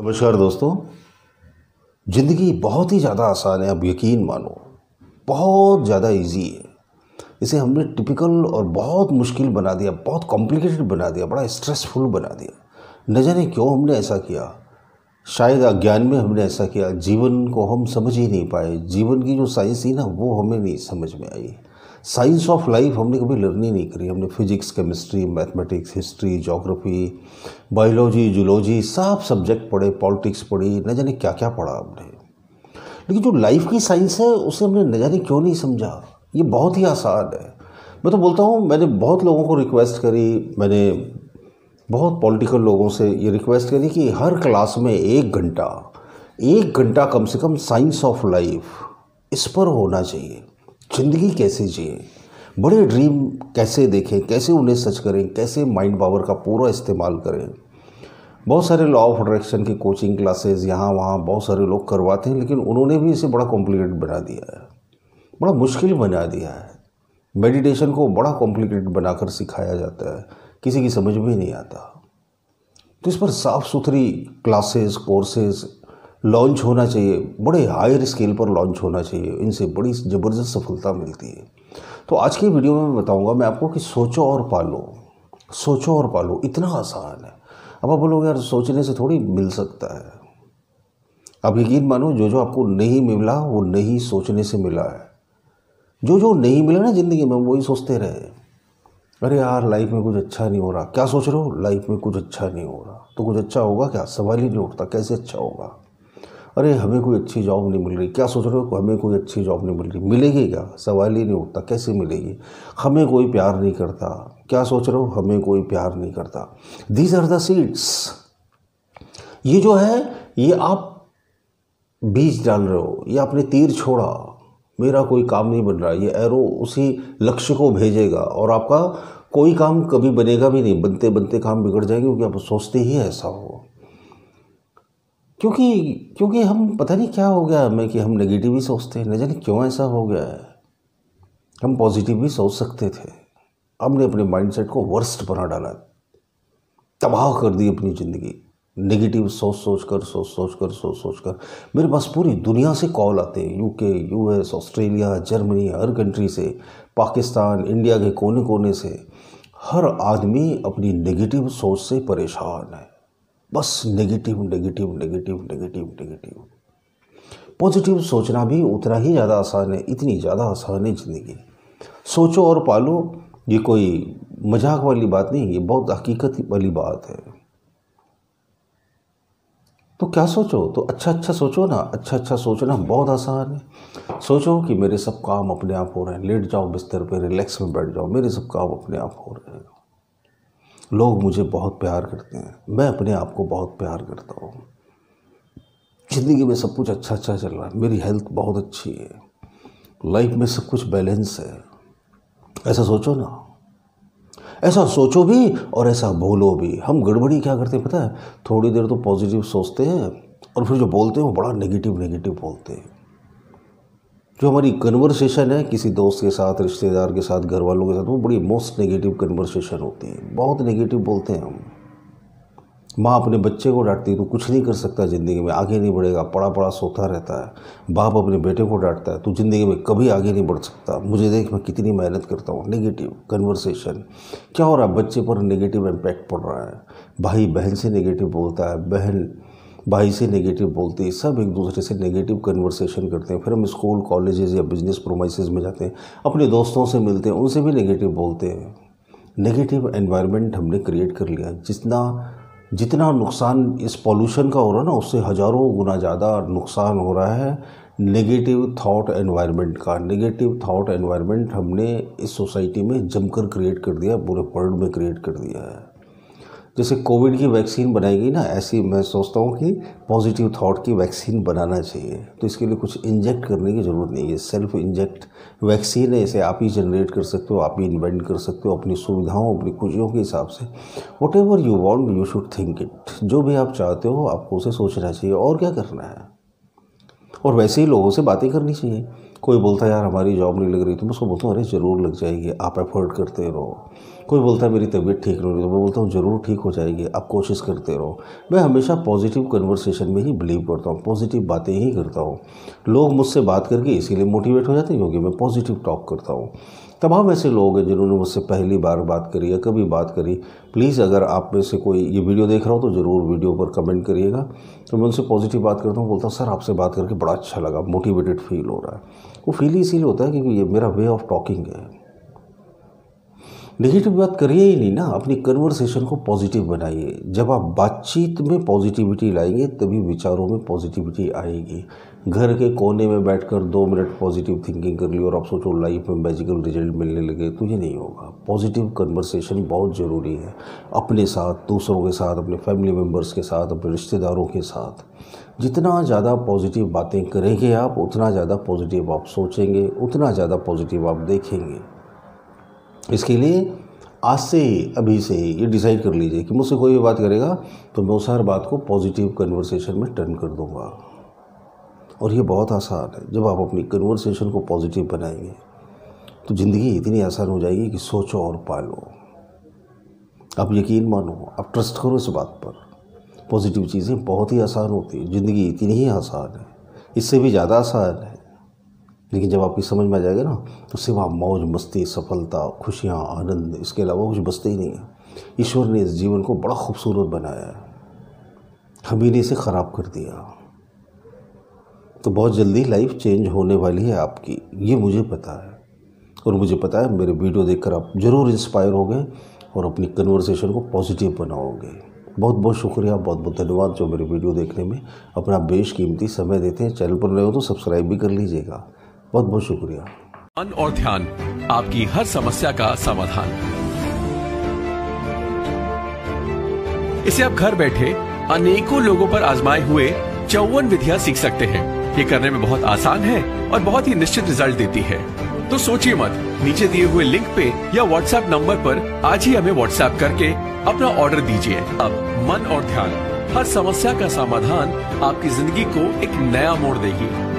नमस्कार दोस्तों। ज़िंदगी बहुत ही ज़्यादा आसान है अब यकीन मानो। बहुत ज़्यादा इजी है। इसे हमने टिपिकल और बहुत मुश्किल बना दिया, बहुत कॉम्प्लिकेटेड बना दिया, बड़ा स्ट्रेसफुल बना दिया। न जाने क्यों हमने ऐसा किया। शायद अज्ञान में हमने ऐसा किया। जीवन को हम समझ ही नहीं पाए। जीवन की जो साइंस थी ना, वो हमें नहीं समझ में आई। साइंस ऑफ़ लाइफ हमने कभी लर्न ही नहीं करी। हमने physics, chemistry, mathematics, history geography biology, zoology, सब सब्जेक्ट पढ़े, पॉलिटिक्स पढ़ी, न जाने क्या क्या पढ़ा हमने। लेकिन जो लाइफ की साइंस है, उसे हमने न जाने क्यों नहीं समझा? ये बहुत ही आसान है। मैं तो बोलता हूँ, मैंने बहुत लोगों को रिक्वेस्ट करी, मैंने बहुत पॉलिटिकल लोगों से ये रिक्वेस्ट करी कि हर क्लास में एक घंटा एक घंटा कम से कम साइंस ऑफ़ लाइफ इस पर होना चाहिए। ज़िंदगी कैसे जिए? बड़े ड्रीम कैसे देखें? कैसे उन्हें सच करें? कैसे माइंड पावर का पूरा इस्तेमाल करें? बहुत सारे लॉ ऑफ़ अट्रैक्शन की कोचिंग क्लासेस यहाँ वहाँ बहुत सारे लोग करवाते हैं, लेकिन उन्होंने भी इसे बड़ा कॉम्प्लिकेटेड बना दिया है। बड़ा मुश्किल बना दिया है। मेडिटेशन को बड़ा कॉम्प्लिकेटेड बनाकर सिखाया जाता है। किसी की समझ में नहीं आता। तो इस पर साफ़ सुथरी क्लासेस कोर्सेज लॉन्च होना चाहिए। बड़े हायर स्केल पर लॉन्च होना चाहिए। इनसे बड़ी ज़बरदस्त सफलता मिलती है। तो आज की वीडियो में मैं बताऊँगा, मैं आपको कि सोचो और पालो। सोचो और पालो। इतना आसान है। अब आप बोलोगे, यार, सोचने से थोड़ी मिल सकता है। अब यकीन मानो, जो जो आपको नहीं मिला, वो नहीं सोचने से मिला है। जो जो नहीं मिला ना ज़िंदगी में, वही सोचते रहे। अरे यार लाइफ में कुछ अच्छा नहीं हो रहा। क्या सोच रहे हो? लाइफ में कुछ अच्छा नहीं हो रहा। तो कुछ अच्छा होगा क्या? सवाल ही नहीं उठता। कैसे अच्छा होगा? अरे, हमें कोई अच्छी जॉब नहीं मिल रही। क्या सोच रहे हो हमें कोई अच्छी जॉब नहीं मिल रही? मिलेगी क्या? सवाल ही नहीं उठता, कैसे मिलेगी? हमें कोई प्यार नहीं करता। क्या सोच रहे हो? हमें कोई प्यार नहीं करता। दीज आर द सीड्स ये जो है, ये आप बीज डाल रहे हो, ये आपने तीर छोड़ा। मेरा कोई काम नहीं बन रहा। ये एरो उसी लक्ष्य को भेजेगा और आपका कोई काम कभी बनेगा भी नहीं। बनते बनते काम बिगड़ जाएँगे क्योंकि आप सोचते ही ऐसा हो। क्योंकि क्योंकि हम, पता नहीं क्या हो गया हमें कि हम नेगेटिव ही सोचते हैं। न जाने क्यों ऐसा हो गया है। हम पॉजिटिव भी सोच सकते थे। हमने अपने माइंडसेट को वर्स्ट बना डाला। तबाह कर दी अपनी ज़िंदगी। नेगेटिव सोच सोच कर, सोच सोच कर, सोच सोच कर। मेरे पास पूरी दुनिया से कॉल आते हैं। यूके यूएस ऑस्ट्रेलिया जर्मनी हर कंट्री से, पाकिस्तान इंडिया के कोने कोने से। हर आदमी अपनी नेगेटिव सोच से परेशान है। बस negative negative negative negative negative positive सोचना भी उतना ही ज़्यादा आसान है, इतनी ज़्यादा आसान है ज़िंदगी। सोचो और पालो, ये कोई मज़ाक वाली बात नहीं, ये बहुत हकीकत वाली बात है। तो क्या सोचो? तो अच्छा अच्छा सोचो ना अच्छा अच्छा सोचना बहुत आसान है। सोचो कि मेरे सब काम अपने आप हो रहे हैं, लेट जाओ बिस्तर पे, रिलैक्स में बैठ जाओ, मेरे सब काम अपने आप हो रहे हैं। लोग मुझे बहुत प्यार करते हैं। मैं अपने आप को बहुत प्यार करता हूँ। ज़िंदगी में सब कुछ अच्छा अच्छा चल रहा है। मेरी हेल्थ बहुत अच्छी है। लाइफ में सब कुछ बैलेंस है। ऐसा सोचो ना। ऐसा सोचो भी और ऐसा बोलो भी। हम गड़बड़ी क्या करते हैं पता है? थोड़ी देर तो पॉजिटिव सोचते हैं और फिर जो बोलते हैं वो बड़ा नेगेटिव नेगेटिव बोलते हैं। जो हमारी कन्वर्सेशन है, किसी दोस्त के साथ, रिश्तेदार के साथ घर वालों के साथ, वो बड़ी मोस्ट नेगेटिव कन्वर्सेशन होती है। बहुत नेगेटिव बोलते हैं हम। माँ अपने बच्चे को डांटती है तो कुछ नहीं कर सकता ज़िंदगी में, आगे नहीं बढ़ेगा पड़ा पड़ा सोता रहता है। बाप अपने बेटे को डांटता है तो ज़िंदगी में कभी आगे नहीं बढ़ सकता। मुझे देख, मैं कितनी मेहनत करता हूँ। नेगेटिव कन्वर्सेशन क्या हो रहा है? बच्चे पर नेगेटिव इम्पैक्ट पड़ रहा है। भाई बहन से नेगेटिव बोलता है, बहन भाई से नेगेटिव बोलते हैं, सब एक दूसरे से नेगेटिव कन्वर्सेशन करते हैं, फिर हम स्कूल कॉलेजेस या बिज़नेस प्रोमाइसिस में जाते हैं, अपने दोस्तों से मिलते हैं, उनसे भी नेगेटिव बोलते हैं। नेगेटिव एनवायरनमेंट हमने क्रिएट कर लिया जितना जितना नुकसान इस पॉल्यूशन का हो रहा है ना, उससे हज़ारों गुना ज़्यादा नुकसान हो रहा है नेगेटिव थॉट एनवायरनमेंट का। नेगेटिव थॉट एनवायरनमेंट हमने इस सोसाइटी में जमकर क्रिएट कर दिया पूरे वर्ल्ड में क्रिएट कर दिया है। जैसे कोविड की वैक्सीन बनाएगी ना, ऐसी मैं सोचता हूँ कि पॉजिटिव थॉट की वैक्सीन बनाना चाहिए। तो इसके लिए कुछ इंजेक्ट करने की ज़रूरत नहीं है। सेल्फ इंजेक्ट वैक्सीन है, इसे आप ही जनरेट कर सकते हो, आप ही इन्वेंट कर सकते हो, अपनी सुविधाओं, अपनी खुशियों के हिसाब से। Whatever you want you should think it जो भी आप चाहते हो, आपको उसे सोचना चाहिए। और क्या करना है? और वैसे ही लोगों से बातें करनी चाहिए। कोई बोलता है, यार, हमारी जॉब नहीं लग रही। तो मैं उसको बोलता हूँ, अरे, ज़रूर लग जाएगी, आप एफर्ट करते रहो। कोई बोलता है, मेरी तबीयत ठीक नहीं हो रही। तो मैं बोलता हूँ, ज़रूर ठीक हो जाएगी, आप कोशिश करते रहो। मैं हमेशा पॉजिटिव कन्वर्सेशन में ही बिलीव करता हूँ पॉजिटिव बातें ही करता हूँ। लोग मुझसे बात करके इसीलिए मोटिवेट हो जाते हैं, क्योंकि मैं पॉजिटिव टॉक करता हूँ। तमाम ऐसे लोग हैं जिन्होंने मुझसे पहली बार बात करी या कभी बात करी। प्लीज़ अगर आप में से कोई ये वीडियो देख रहा हो तो ज़रूर वीडियो पर कमेंट करिएगा। तो मैं उनसे पॉजिटिव बात करता हूँ, बोलता हूँ, सर, आपसे बात करके बड़ा अच्छा लगा मोटिवेटेड फील हो रहा है। वो फील इसीलिए होता है क्योंकि ये मेरा वे ऑफ़ टॉकिंग है। नेगेटिव बात करिए ही नहीं ना, अपनी कन्वर्सेशन को पॉजिटिव बनाइए। जब आप बातचीत में पॉजिटिविटी लाएँगे, तभी विचारों में पॉजिटिविटी आएगी। घर के कोने में बैठकर दो मिनट पॉजिटिव थिंकिंग कर ली और आप सोचो लाइफ में मैजिकल रिज़ल्ट मिलने लगे तो ये नहीं होगा। पॉजिटिव कन्वर्सेशन बहुत ज़रूरी है। अपने साथ, दूसरों के साथ, अपने फैमिली मेंबर्स के साथ, अपने रिश्तेदारों के साथ। जितना ज़्यादा पॉजिटिव बातें करेंगे आप, उतना ज़्यादा पॉजिटिव आप सोचेंगे, उतना ज़्यादा पॉजिटिव आप देखेंगे। इसके लिए आज से ही अभी से ही ये डिसाइड कर लीजिए कि मुझसे कोई भी बात करेगा तो मैं उस हर बात को पॉजिटिव कन्वर्सेशन में टर्न कर दूँगा। और ये बहुत आसान है, जब आप अपनी कन्वर्सेशन को पॉजिटिव बनाएँगे तो ज़िंदगी इतनी आसान हो जाएगी कि सोचो और पालो। आप यकीन मानो, आप ट्रस्ट करो इस बात पर। पॉजिटिव चीज़ें बहुत ही आसान होती है, ज़िंदगी इतनी ही आसान है। इससे भी ज़्यादा आसान है। लेकिन जब आपकी समझ में आ जाएगा ना तो सिवा मौज, मस्ती, सफलता, खुशियाँ, आनंद, इसके अलावा कुछ बसते ही नहीं है। ईश्वर ने इस जीवन को बड़ा खूबसूरत बनाया है। हम ने इसे ख़राब कर दिया। तो बहुत जल्दी लाइफ चेंज होने वाली है आपकी, ये मुझे पता है। और मुझे पता है, मेरे वीडियो देखकर आप ज़रूर इंस्पायर हो गए और अपनी कन्वर्सेशन को पॉजिटिव बनाओगे। बहुत बहुत शुक्रिया बहुत बहुत धन्यवाद जो मेरे वीडियो देखने में अपना बेश कीमती समय देते हैं। चैनल पर रहे हो तो सब्सक्राइब भी कर लीजिएगा। बहुत बहुत शुक्रिया। मन और ध्यान, आपकी हर समस्या का समाधान। इसे आप घर बैठे अनेकों लोगों पर आजमाए हुए चौवन विधियाँ सीख सकते हैं। ये करने में बहुत आसान है और बहुत ही निश्चित रिज़ल्ट देती है। तो सोचिए मत, नीचे दिए हुए लिंक पे या व्हाट्सएप नंबर पर आज ही हमें व्हाट्सएप करके अपना ऑर्डर दीजिए। अब मन और ध्यान, हर समस्या का समाधान आपकी ज़िंदगी को एक नया मोड़ देगी।